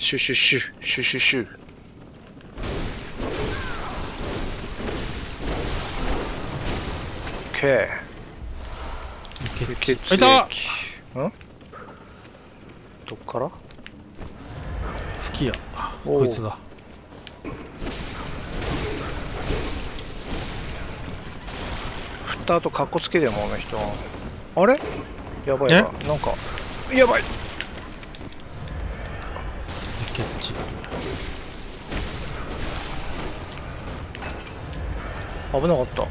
シュシュシュシュシュシュオッケー血あいた。液ん？どっから？吹き矢。おう。こいつだ。振った後カッコつけるよもうあの人。あれ？やばいな。なんかやばいケチ危なかった。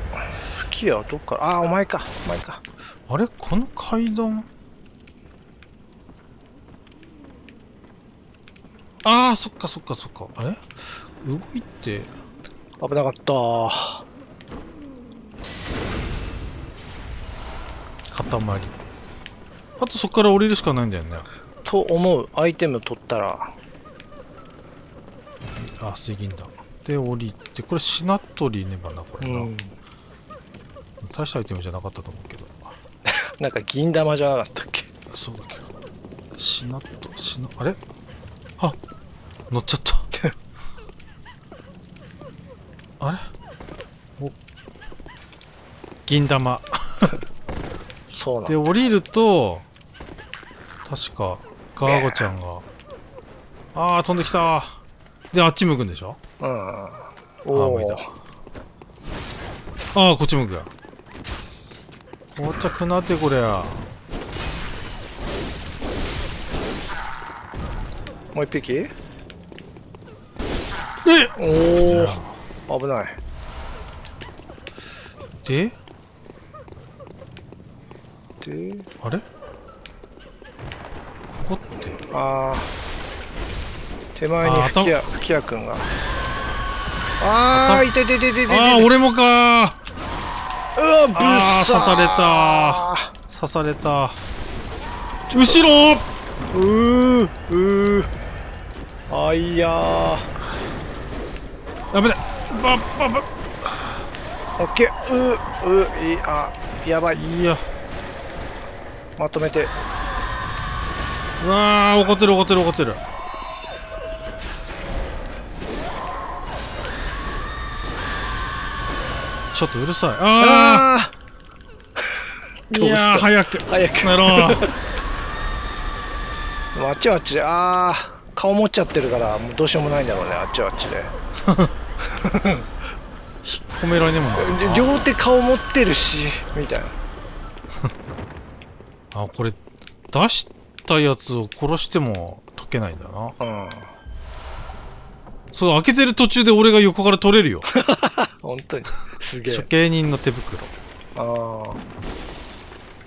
吹き矢どっから？ああお前か。お前か。あれ？この階段？ああそっかそっかそっか。あれ？動いて。危なかった。塊あとそっから降りるしかないんだよね。と思う。アイテム取ったらあ水銀だ。で降りてこれしなっとりねばなこれな、うん。大したアイテムじゃなかったと思うけど。なんか銀玉じゃなかったっけ？そうだっけか。しなっとしなあれ？あ乗っちゃった。あれ？お。銀玉。そうなんで降りると確かガーゴちゃんがあー飛んできたであっち向くんでしょ？うん。あおお無理だああこっち向くや到着なってこりゃ。もう一匹？え？おお危ない。で？で？あれ？ここって？あー手前にあー吹き矢吹き矢くんが。ああいててててててああ俺もかうわぶっ刺された。刺された。後ろ！うーうー。あいやー。やべねばばば。オッケー。うーうーいあやばい。いや。まとめて。うわー怒ってる怒ってる怒ってるちょっとうるさい。あああいやー早く。ー早く。なろう。あっちはあっちで。ああ顔持っちゃってるからもうどうしようもないんだろうね。あっちはあっちで。褒められねえもん両手顔持ってるしみたいな。あこれ出したやつを殺しても解けないんだな。うん。そう開けてる途中で俺が横から取れるよ 本当に。すげ処え刑人の手袋。ああ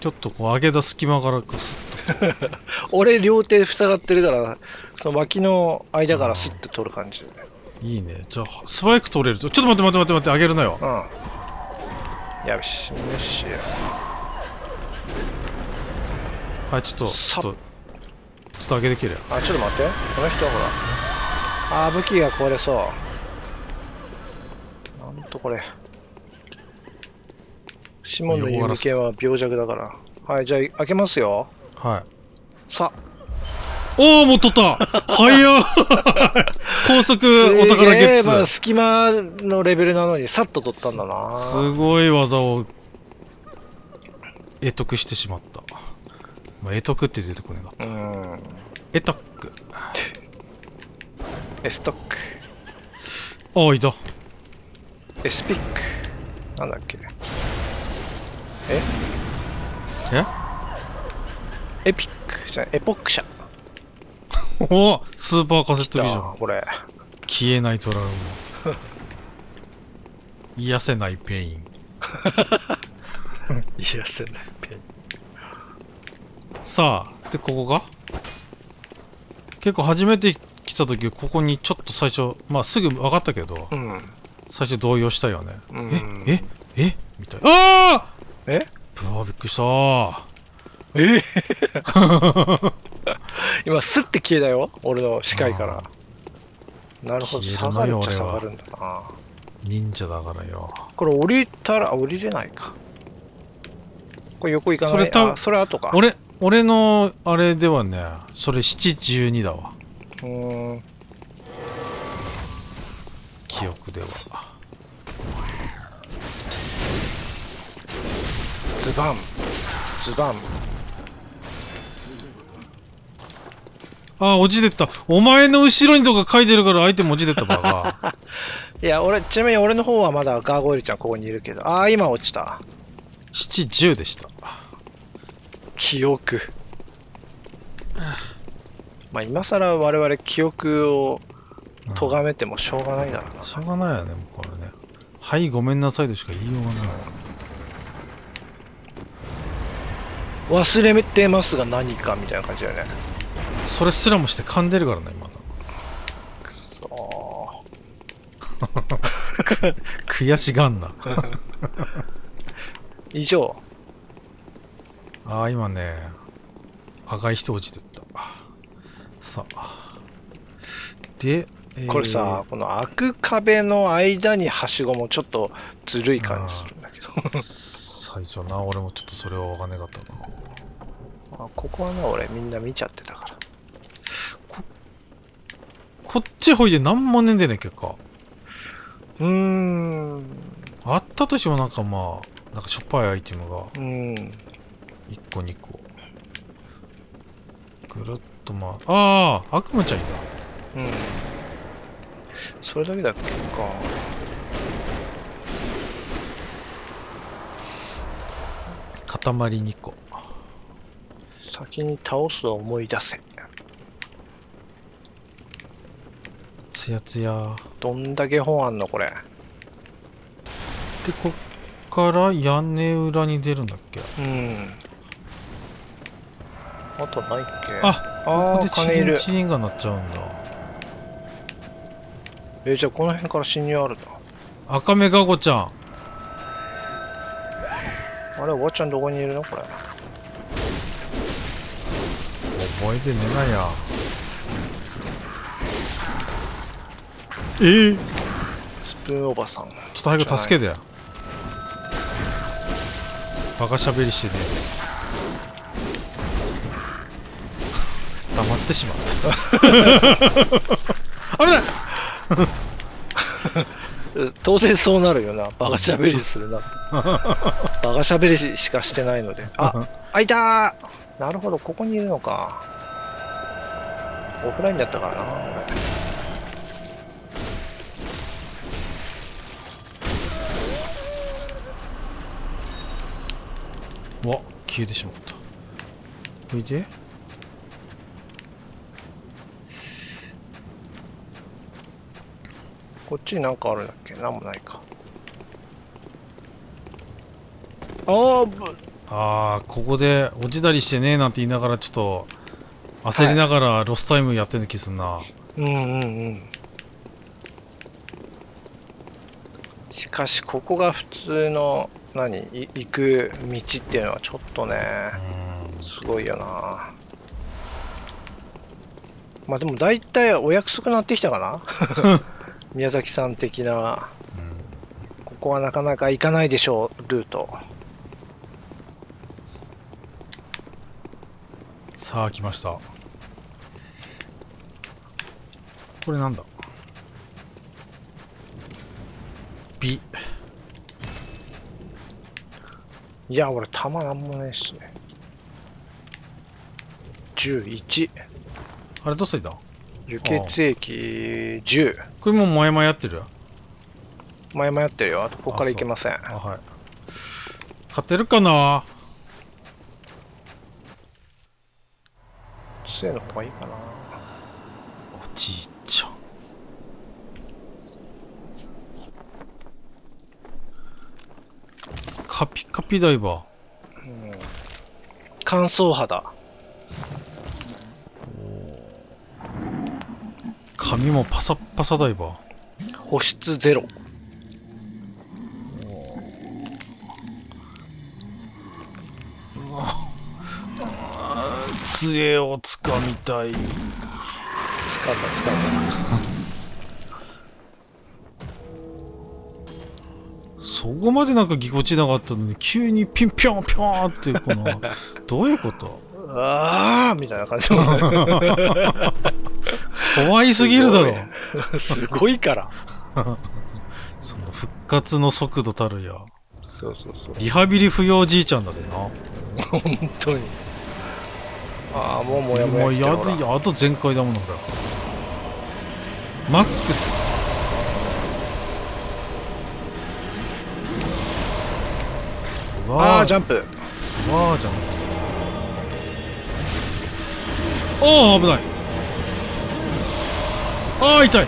ちょっとこう上げた隙間からこうスッと。俺両手塞がってるからその脇の間からスッて取る感じ。いいね。じゃあ素早く取れると。ちょっと待って待って待って待って上げるなよ。うん。よし。よしはいちょっとちょさっとちょっと上げてきるよ。あちょっと待って。この人はほら。あー武器が壊れそうとこれ。シモンの言う武器は病弱だから。はいじゃあ開けますよ。はい。さおおもう取った。早っ高速お宝ゲッすげえまあツ隙間のレベルなのにさっと取ったんだな。すごい技を得得してしまった、まあ、得得って出てこねえかうん。得得エストック。ああいたエスピックなんだっけ？え？え？エピックじゃエポック社。おおスーパーカセットビジョン。これ。消えないトラウマ。癒せないペイン。癒せないペン。さあでここが？結構初めて来た時ここにちょっと最初まあすぐ分かったけど。うん最初動揺したよね、うん。えええ？みたいな。ああえ？うわびっくりした。え？今スッて消えたよ。俺の視界から。なるほど。下がるっちゃ下がるんだな。忍者だからよ。これ降りたらあ降りれないか。これ横行かない。それ多分あそれ後か。俺俺のあれではねそれ712だわ。うーん記憶では。ズバン。ズバン。あ落ちてった。お前の後ろにとか書いてるから相手も落ちてったバカ。いや俺ちなみに俺の方はまだガーゴイルちゃんここにいるけど。ああ今落ちた。710でした。記憶。まあ今更我々記憶をうん。咎めてもしょうがないだろうな、しょうがないよねもうこれね。はいごめんなさいとしか言いようがない。忘れてますが何かみたいな感じだよね。それすらもして噛んでるからね今の。そ 悔しがんな。う 以上。ああ今ね赤い人落ちてった。さあ。で、えー。これさ、この開く壁の間にはしごもちょっとずるい感じするんだけど。最初な俺もちょっとそれは分かんなかったな。あここはね俺みんな見ちゃってたから。こっちほいで何もねんでね結果うーん。あったとしてもなんかまあなんかしょっぱいアイテムが。うん。1個2個。ぐるっとまあああ悪夢ちゃんいうんそれだけだっけか。た塊2個。先に倒すを思い出せ。つやつや。どんだけ本あんのこれ。でこっから屋根裏に出るんだっけ？うん。あとないっけ。ああーここでチリンチリンが鳴っちゃうんだえじゃあこの辺から侵入あるな。赤目ガゴちゃん。あれおばちゃんどこにいるの？これ。覚えてねえなや。えー、スプーンおばさん。ちょっと早く助けてや。バカしゃべりしてね。黙ってしまった 当然そうなるよな。バカしゃべりするな。ってバカしゃべりしかしてないので。あ開いた。ーなるほどここにいるのか。オフラインだったからな。わ消えてしまった。おいでこっちになんかあるんだっけ？なんもないか。ああぶあーここで落ちたりしてねえなんて言いながらちょっと焦りながらロスタイムやってる気すんな、うんうんうん。しかしここが普通の何？い行く道っていうのはちょっとねうん。すごいよな。まあでも大体お約束なってきたかな？宮崎さん的なここはなかなか行かないでしょうルート。さあ来ました。これなんだ？美いや俺弾なんもねえしね。11あれどうしたいだ輸血液10これもう前々やってる？よ前もやってるよ。あとここから行けません。あはい。勝てるかな？杖の方がいいかな。おじいちゃん。カピカピダイバ乾燥肌髪もパサッパサダイバー保湿ゼロ。杖をつかみたい。使った使った そこまでなんかぎこちなかったのに急にピンピョンピョンってこのどういうこと？ああみたいな感じ 怖いすぎるだろ。すごいから。その復活の速度たるや。そうそうそう。リハビリ不要じいちゃんだでな。本当に。ああ、もうもやももうやあと全開だもんな、これ。マックス。うあわあ、ジャンプ。わーじゃなくて。ああ、危ない。ああ、痛い。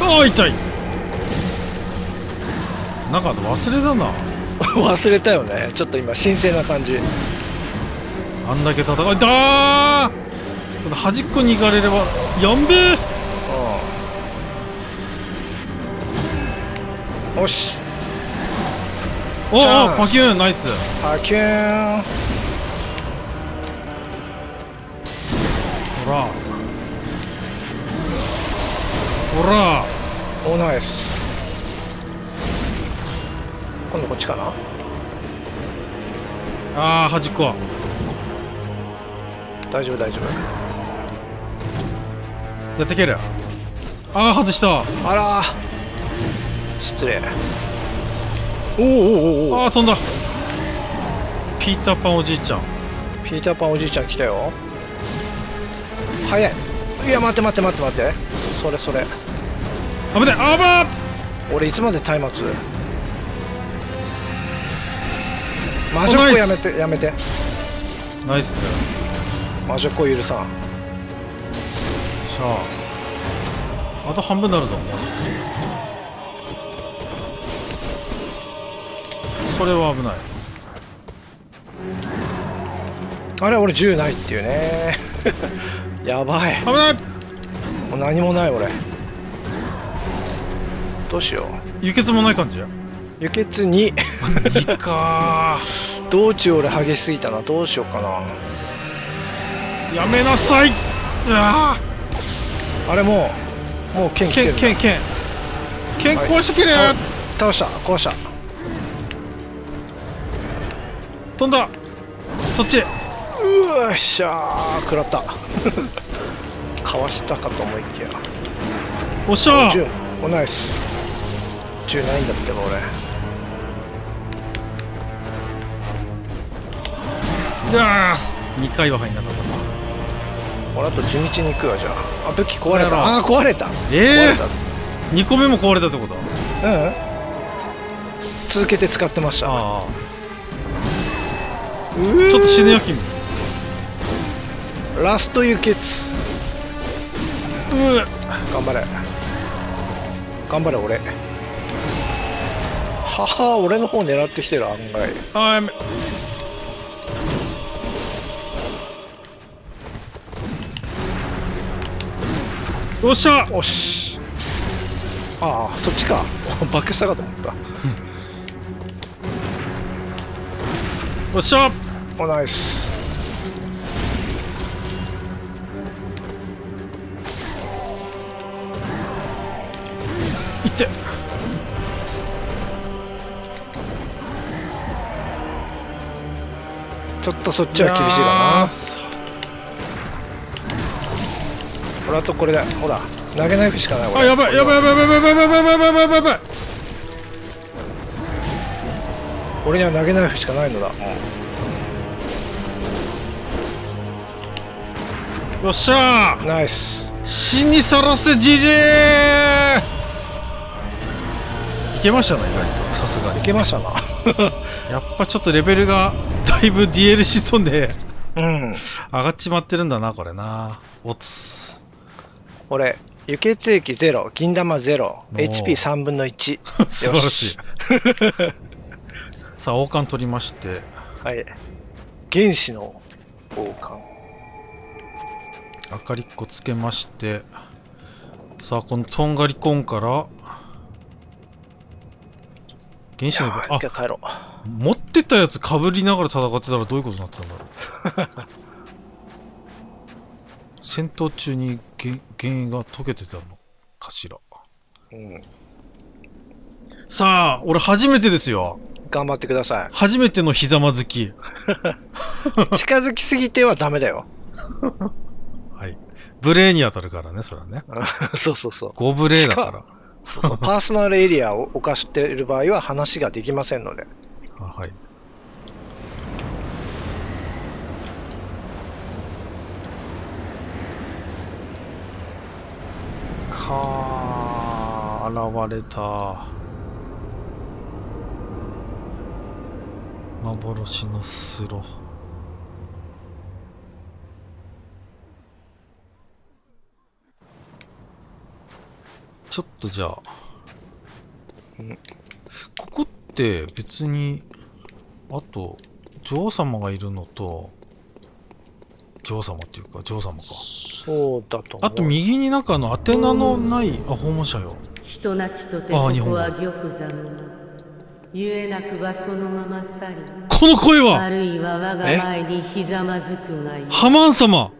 ああ、痛い。なんか忘れだな。忘れたよね。ちょっと今、神聖な感じ。あんだけ戦いだー端っこに行かれればやんべえうん。よし。おおパキューンナイスパキューン。ほらほらおナイス。今度こっちかな？あー端っこは。大丈夫大丈やってける？あー外した。夫。あらー。失礼。おおおおあー飛んだ。ピーターパンおじいちゃん。ピーターパンおじいちゃん来たよ。早い。いや、待って待って待って待って。それそれ。危ないあばー俺いつまで松明魔女っ子やめてやめて。ナイスだよ。魔女っ子許さん。しゃあ。あと半分になるぞ。それは危ない。あれ俺銃ないっていうねやばい。危ない。もう何もない俺。どうしよ輸血もない感じや。う輸血2 2か。道中俺激しすぎたな。どうしようかな。ーやめなさい。うわ。あれもうもう剣ー来てる剣剣。剣壊してけれ、倒倒した壊した。飛んだ。そっちうわっしゃー食らった。かわしたかと思いきや。おっしゃ銃。おナイス。銃ないんだってば俺。いやー。2回は入んなかったか俺あと地道に行くわじゃあ。あ武器壊れた。あー壊れた。ええー、2個目も壊れたってこと？たうん。続けて使ってました。ちょっと死ぬよ君ラスト輸血。うー頑張れ。頑張れ俺。はは俺の方狙ってきてる案外。あーよっしゃ。おし。ああそっちか。バックしたかと思った。よっしゃ。おナイスいって。ちょっとそっちは厳しいかな。俺あとこれだほら投げナイフしかない俺あやばいやばいやばいやばいやばいやばいやばいやばいやばいやばい。俺には投げナイフしかないのだ。よっしゃナイス。死にさらせじじいいけましたね意外と。さすがに。いけましたな。やっぱちょっとレベルがだいぶ DLC 損でうん。上がっちまってるんだなこれな。おつ。俺輸血液ゼロ銀玉ゼロおー。HP3 分の1 素晴らしい。さあ王冠取りまして。はい。原子の王冠。明かりっこつけまして。さあこのとんがりコンから原子のいやーあ帰ろう持ってたやつかぶりながら戦ってたらどういうことになってたんだろう戦闘中に原原因が解けてたのかしらうんさあ俺初めてですよ頑張ってくださ初めてのひざまずき。い。近づきすぎてはダメだよ。はい。ブレーに当たるからね、それはね。そうそうそう。5ブレーだから。そうそう パーソナルエリアを犯している場合は話ができませんので。あはい。かー、現れた。幻のスロ。ちょっとじゃあ。うんここって別に、あと、女王様がいるのと、女王様っていうか、女王様か。そうだと思う。あと右になんかあの、宛名のない、あ、訪問者よ。人なきとてあー日本語ここは玉座の間言えなくばそのまま去りこの声あはるいは我が前にひざまずくがいいハマン様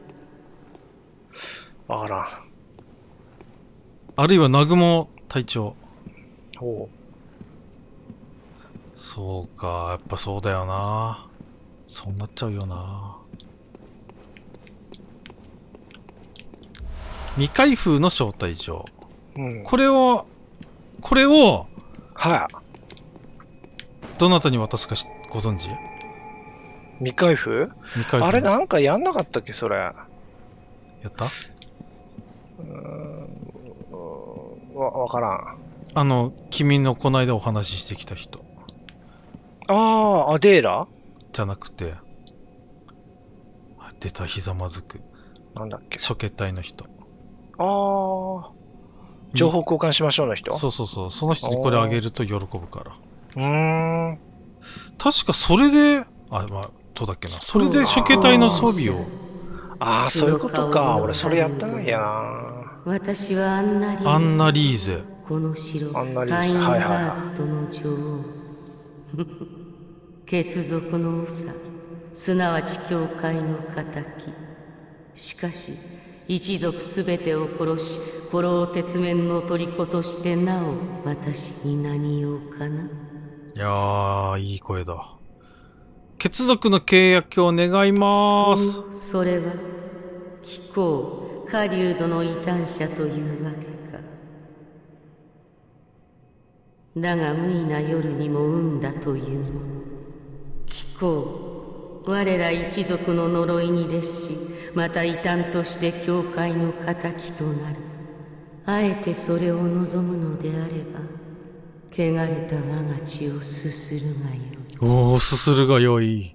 わからん。あるいは南雲隊長。ほそうか、やっぱそうだよな。そうなっちゃうよな。未開封の招待状。う。うん。これを、これを、はい。どなたに渡すかしご存知？未開封？未開封。あれなんかやんなかったっけ、それ。やった？わ、わからん。あの、君のこの間お話ししてきた人ああ、アデーラ？じゃなくて、あ出た、ひざまずく。なんだっけ？初決隊の人。ああ。情報交換しましょうの人？そうそうそう。その人にこれあげると喜ぶから。うーん。確かそれで、あ、まあ、どうだっけな。それで初形隊の装備を。ああ、そういうことか。俺、それやってないやな。私はアンナリーゼ。アンナ・リーゼ。この城アンナリーゼ。カインハーストの女王。血族の長すなわち教会の仇。しかし一族すべてを殺し古老鉄面の虜としてなお私に何用かな。いやー、いい声だ。血族の契約を願いまーす。それは貴公狩人の異端者というわけか。だが無意な夜にも生んだというもの貴公我ら一族の呪いに列しまた異端として教会の敵となる。あえてそれを望むのであれば汚れた我が血をすするがよい。おー、すするが良い。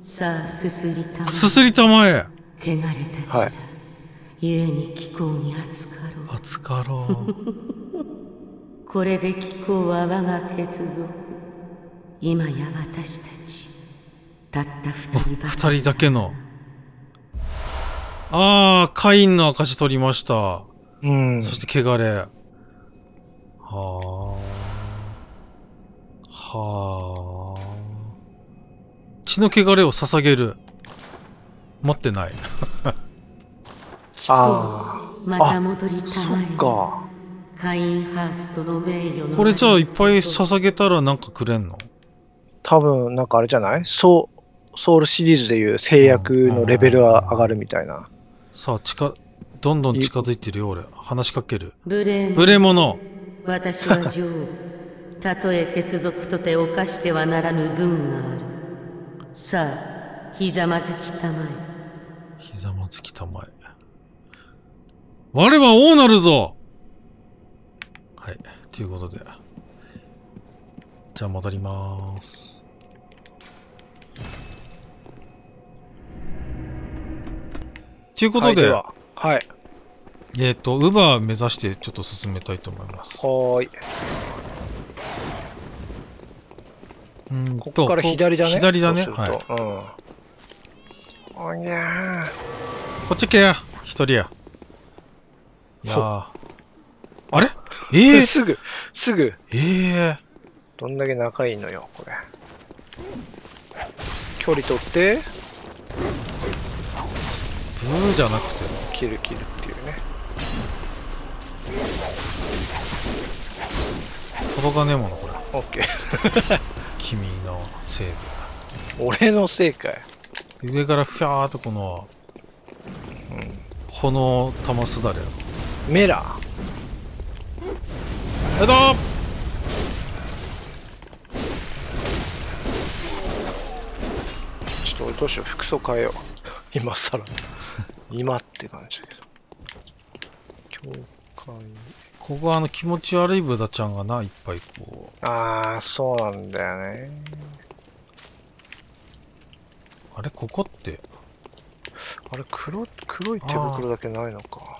さあすすりたますすりたまえ。汚れたはい故に貴公に扱ろう熱かろう。これで貴公は我が血族今や私たちたった二人二人だけの。あー、カインの証取りました。うん。そして汚れ。はあ。はあ。血の汚れを捧げる。持ってない。あまた戻りあ、そたまか。カインハーストの名誉のこれじゃあいっぱい捧げたらなんかくれんの？多分、なんかあれじゃない？ソウソウルシリーズでいう制約のレベルが上がるみたいな。さあ、近、どんどん近づいてるよ、俺。話しかける。無礼無礼者。私は女王たとえ血族とて犯してはならぬ分があるさあひざまずきたまえひざまずきたまえ。我は王なるぞはい。ということで。じゃあ戻りまーす。ということで、はいははい。えっ、と、ウバー目指してちょっと進めたいと思います。はーい。うーんとここから左だね。左だね。はい。うん。おにゃこっち来や。一人や。いやー。あれ？えー。え すぐ、すぐ、ええどんだけ仲いいのよ、これ。距離取って、ブーじゃなくて。切る切るっていうね。届かねえもの、これ。オッケー。君のせいで俺のせいかい。上からフィャーっとこのうん。炎玉すだれメラえっとちょっと俺どうしよう。服装変えよう。今更。今って感じだけど。教会。ここはあの気持ち悪いブダちゃんがないっぱいこあー、そうなんだよね。あれここってあれ黒、黒い手袋だけないのか。